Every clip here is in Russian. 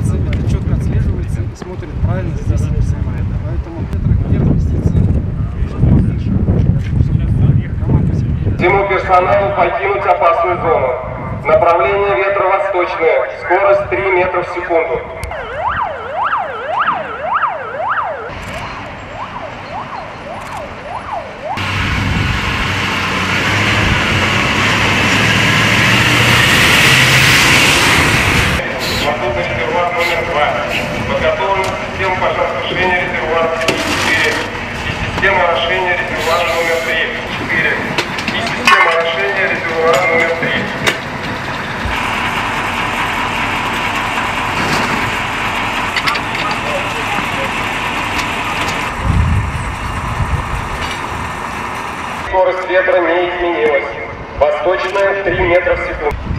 ситуация это четко отслеживается и смотрит правильно здесь и снимает. Где разместиться, Всему персоналу покинуть опасную зону. Направление ветра восточное. Скорость 3 метра в секунду. Мордовный резервуар номер 2. Подготовлена система пожаротушения резервуара 4. И система орошения резервуара номер 3. 4. И система орошения резервуара номер 3. Скорость ветра не изменилась. Восточная 3 метра в секунду.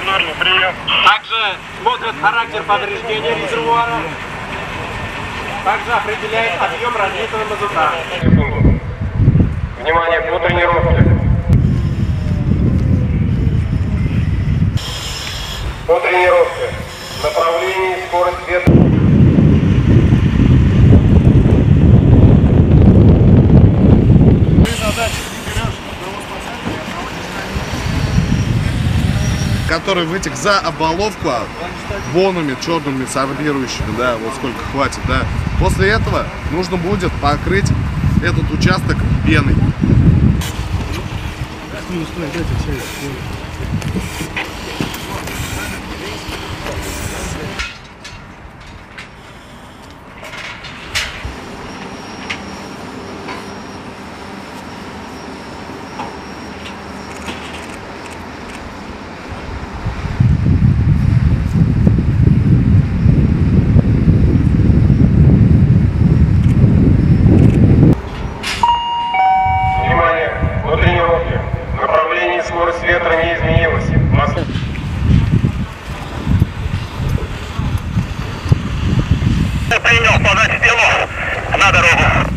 Также смотрят характер повреждения резервуара. Также определяет объем разлитого мазута. Внимание по тренировке. По тренировке. Направление и скорость ветра. Который вытек за оболовку бонами черными сорбирующими, да, вот сколько хватит, да. После этого нужно будет покрыть этот участок пеной. Внимание по тренировке. Направление и скорость ветра не изменилось. Мос- Принял подать стену на дорогу.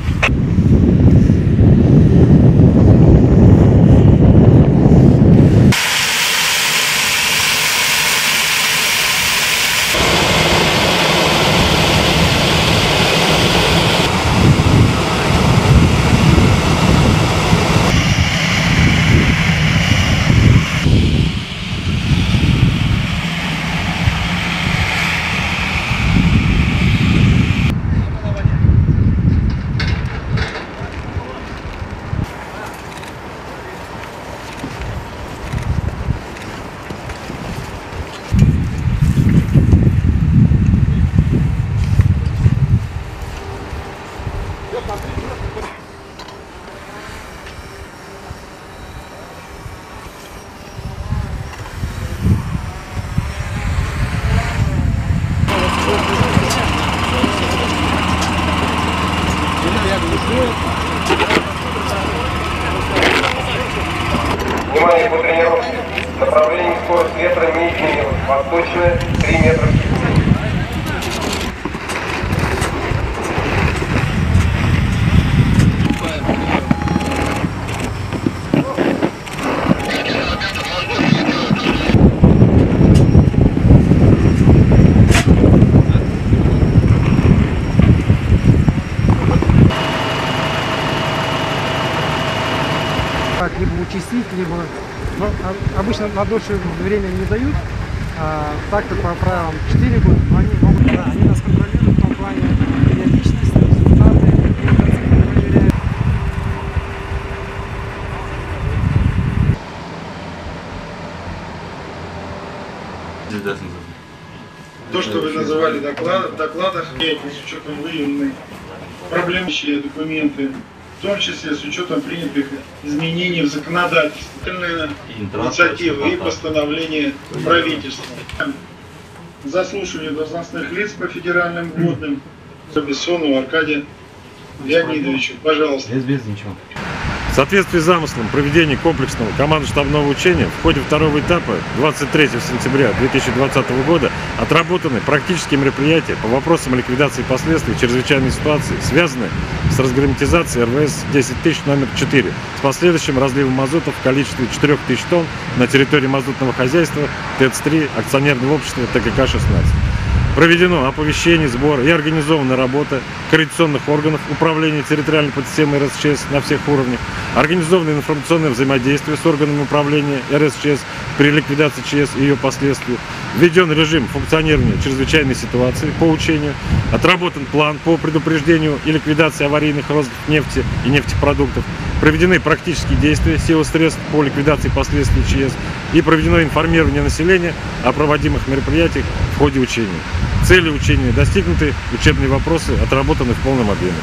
Внимание по тренировке. Направление скорость ветра не изменилось. Восточная 3 метра в обычно на дольше время не дают. А, так как по правилам 4 года, но они могут, да, они нас контролируют в плане периодичность, результаты, проверяют. То, что вы называли доклад, докладах, с учетом выявленной проблемы, документы, том числе с учетом принятых изменений в законодательстве, инициативы и постановления правительства. Заслушивание должностных лиц по федеральным водным Бессонову Аркадию Леонидовичу. Пожалуйста. В соответствии с замыслом проведения комплексного командно-штабного учения в ходе второго этапа 23 сентября 2020 года отработаны практические мероприятия по вопросам ликвидации последствий чрезвычайной ситуации, связанные с разгерметизацией РВС 10 тысяч номер 4 с последующим разливом мазута в количестве 4 тысяч тонн на территории мазутного хозяйства ТЭЦ-3 акционерного общества ТКК-16. Проведено оповещение, сбор и организована работа координационных органов управления территориальной подсистемой РСЧС на всех уровнях, организовано информационное взаимодействие с органами управления РСЧС при ликвидации ЧС и ее последствий, введен режим функционирования чрезвычайной ситуации по учению, отработан план по предупреждению и ликвидации аварийных розлив нефти и нефтепродуктов, проведены практические действия сил и средств по ликвидации последствий ЧС и проведено информирование населения о проводимых мероприятиях в ходе учения. Цели учения достигнуты, учебные вопросы отработаны в полном объеме.